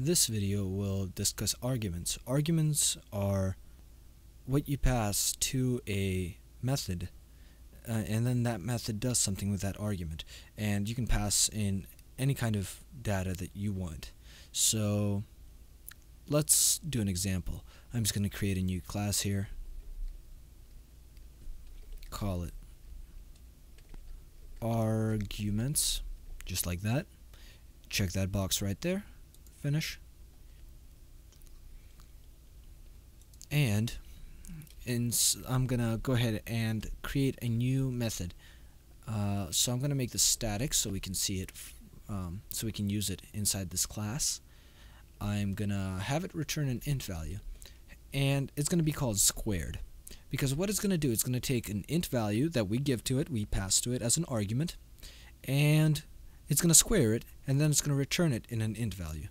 This video will discuss arguments. Arguments are what you pass to a method uh, and then that method does something with that argument and you can pass in any kind of data that you want. So let's do an example. I'm just going to create a new class here. Call it arguments just like that. Check that box right there finish. And in, I'm going to go ahead and create a new method. Uh, so I'm going to make this static so we can see it, um, so we can use it inside this class. I'm going to have it return an int value. And it's going to be called squared. Because what it's going to do, it's going to take an int value that we give to it, we pass to it as an argument, and it's going to square it, and then it's going to return it in an int value.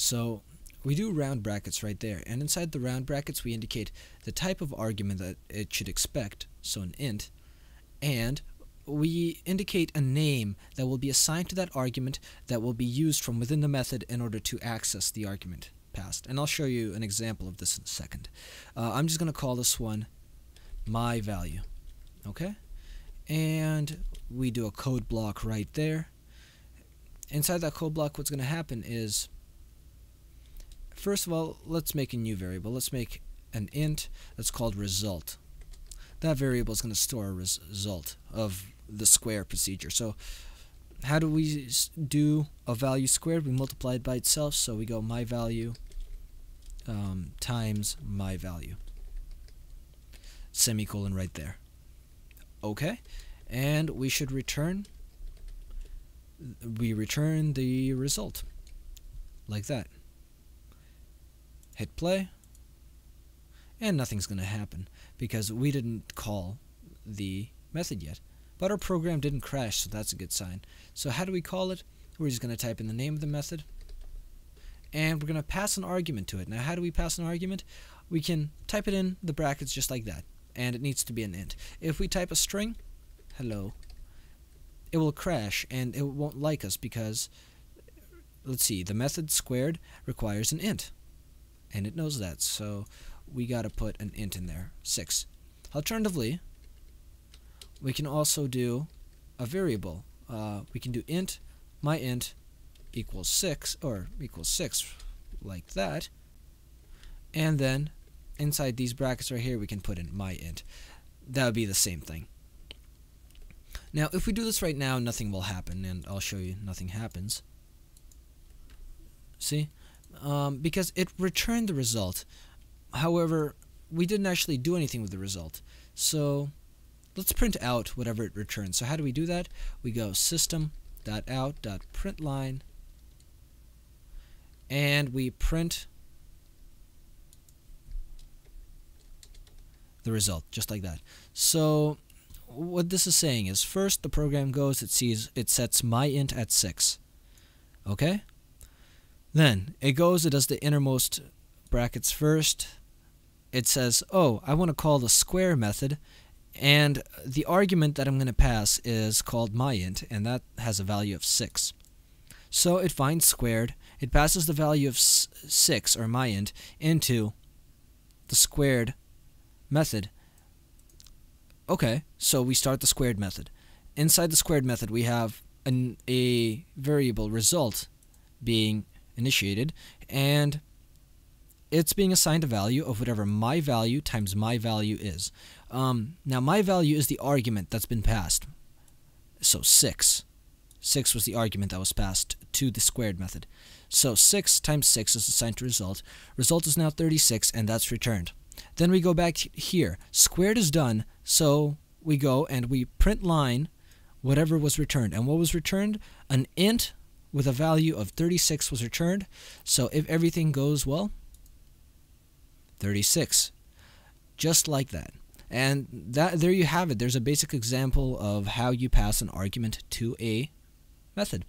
So we do round brackets right there, and inside the round brackets we indicate the type of argument that it should expect, so an int, and we indicate a name that will be assigned to that argument that will be used from within the method in order to access the argument passed. And I'll show you an example of this in a second. Uh, I'm just going to call this one my value. Okay? And we do a code block right there. Inside that code block, what's going to happen is First of all, let's make a new variable. Let's make an int that's called result. That variable is going to store a res result of the square procedure. So how do we do a value squared? We multiply it by itself, so we go my value um, times my value. Semicolon right there. Okay, and we should return we return the result like that hit play, and nothing's going to happen because we didn't call the method yet. But our program didn't crash, so that's a good sign. So how do we call it? We're just going to type in the name of the method, and we're going to pass an argument to it. Now, how do we pass an argument? We can type it in the brackets just like that, and it needs to be an int. If we type a string, hello, it will crash, and it won't like us because, let's see, the method squared requires an int and it knows that, so we got to put an int in there, 6. Alternatively, we can also do a variable. Uh, we can do int my int equals 6, or equals 6, like that, and then inside these brackets right here we can put in my int. That would be the same thing. Now, if we do this right now, nothing will happen, and I'll show you nothing happens. See? Um, because it returned the result. However, we didn't actually do anything with the result. So let's print out whatever it returns. So how do we do that? We go system.out.println and we print the result just like that. So what this is saying is first the program goes it sees it sets my int at 6. Okay? Then it goes, it does the innermost brackets first. It says, oh, I want to call the square method, and the argument that I'm going to pass is called myint, and that has a value of 6. So it finds squared, it passes the value of 6, or myint, into the squared method. Okay, so we start the squared method. Inside the squared method, we have an, a variable result being initiated, and it's being assigned a value of whatever my value times my value is. Um, now, my value is the argument that's been passed. So 6. 6 was the argument that was passed to the squared method. So 6 times 6 is assigned to result. Result is now 36, and that's returned. Then we go back here. Squared is done, so we go and we print line whatever was returned. And what was returned? An int with a value of 36 was returned. So if everything goes well, 36. Just like that. And that there you have it. There's a basic example of how you pass an argument to a method.